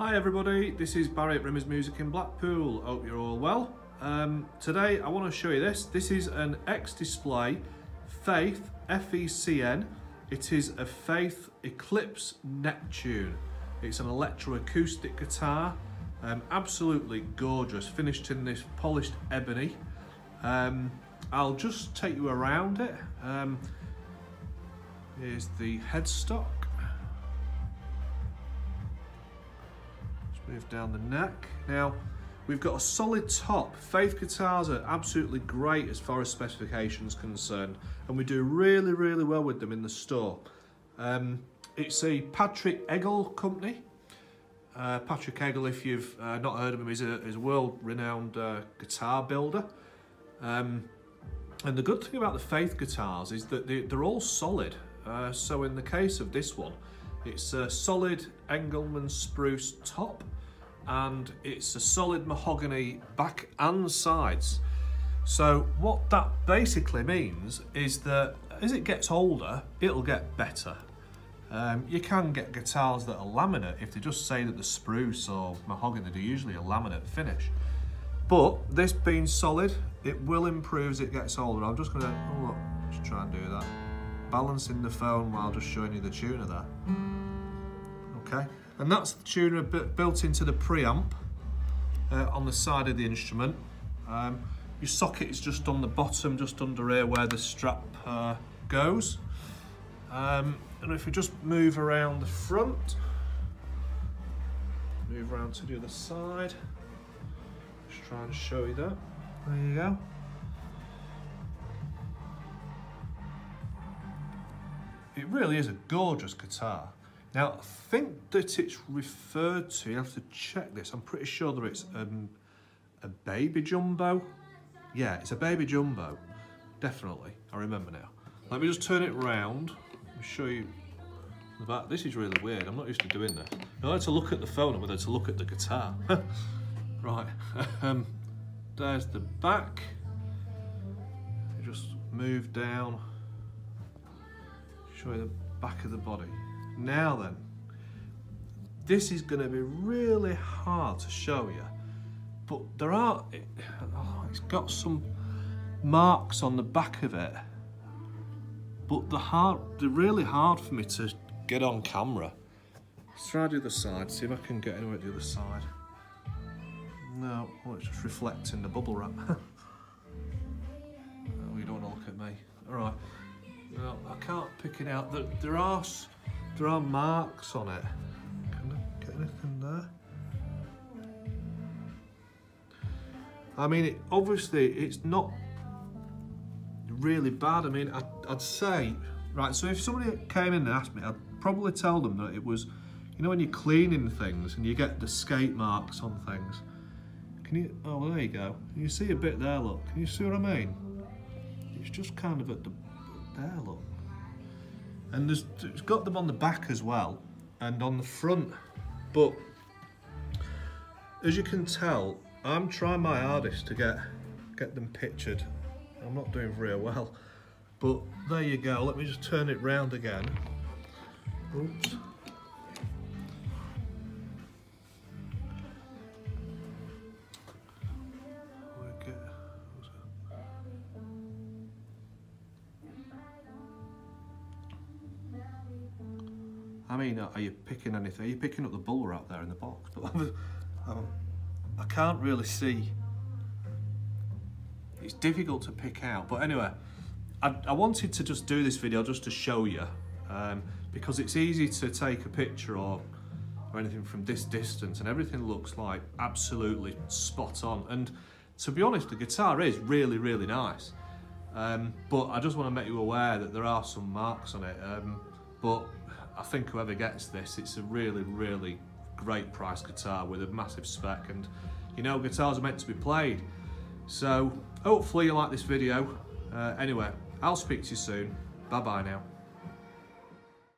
Hi everybody, this is Barry at Rimmers Music in Blackpool. Hope you're all well. Um, today I want to show you this. This is an X-Display Faith FECN. It is a Faith Eclipse Neptune. It's an electroacoustic guitar, um, absolutely gorgeous, finished in this polished ebony. Um, I'll just take you around it. Um, here's the headstock. Move down the neck. Now, we've got a solid top. Faith guitars are absolutely great as far as specifications concerned, and we do really, really well with them in the store. Um, it's a Patrick Eggle company. Uh, Patrick Eggle, if you've uh, not heard of him, is a, a world-renowned uh, guitar builder. Um, and the good thing about the Faith guitars is that they, are all solid. Uh, so in the case of this one, it's a solid Engelmann spruce top and it's a solid mahogany back and sides. So what that basically means is that as it gets older, it'll get better. Um, you can get guitars that are laminate if they just say that the spruce or mahogany, they're usually a laminate finish. But this being solid, it will improve as it gets older. I'm just gonna, oh look, just try and do that. Balancing the phone while just showing you the tuner there. Okay. And that's the tuner built into the preamp uh, on the side of the instrument. Um, your socket is just on the bottom, just under here where the strap uh, goes. Um, and if we just move around the front, move around to the other side, just try and show you that. There you go. It really is a gorgeous guitar. Now, I think that it's referred to, you have to check this, I'm pretty sure that it's um, a baby jumbo. Yeah, it's a baby jumbo, definitely, I remember now. Let me just turn it round and show you the back. This is really weird, I'm not used to doing this. I like to look at the phone, I'm to look at the guitar. right, um, there's the back. Just move down, show you the back of the body. Now then, this is going to be really hard to show you, but there are, it, oh, it's got some marks on the back of it, but the hard, they're really hard for me to get on camera. Let's try the other side, see if I can get anywhere at the other side. No, oh, it's just reflecting the bubble wrap. oh, you don't want to look at me. All right. No, I can't pick it out. There, there are there are marks on it. Can I get anything there? I mean, it, obviously, it's not really bad. I mean, I'd, I'd, say, right, so if somebody came in and asked me, I'd probably tell them that it was, you know, when you're cleaning things and you get the skate marks on things. Can you, oh, there you go. Can you see a bit there, look? Can you see what I mean? It's just kind of at the, there, look. And there's, it's got them on the back as well and on the front. But as you can tell, I'm trying my hardest to get, get them pictured. I'm not doing very well. But there you go. Let me just turn it round again. Oops. I mean, are you picking anything? Are you picking up the bull out there in the box? But um, I can't really see. It's difficult to pick out. But anyway, I, I wanted to just do this video just to show you um, because it's easy to take a picture or, or anything from this distance and everything looks like absolutely spot on. And to be honest, the guitar is really, really nice. Um, but I just want to make you aware that there are some marks on it. Um, but I think whoever gets this, it's a really, really great price guitar with a massive spec and you know guitars are meant to be played. So hopefully you like this video. Uh, anyway, I'll speak to you soon. Bye bye now.